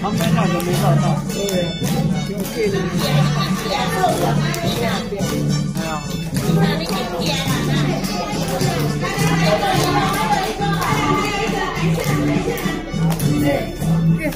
旁边那个没照到，对，有这个。哎天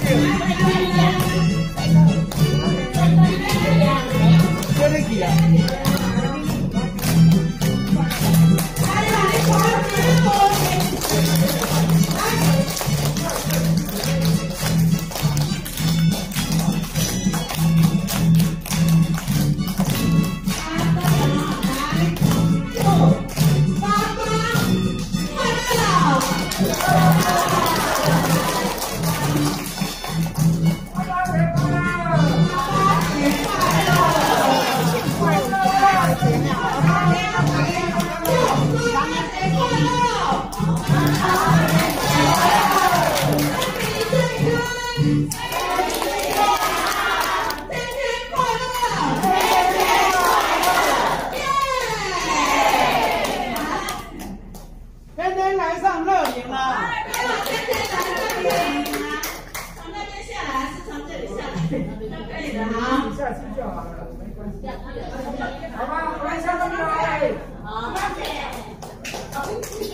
天来上乐营啊！天天来乐营啊！从那边下来是从这里下来？都可以的啊。下去就好了，没关系。好吧，我来下个麦。好，谢谢。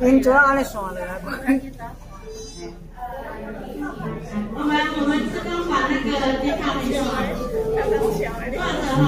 你主要安尼算了。我们我们自动把那个地方给算了，算了哈。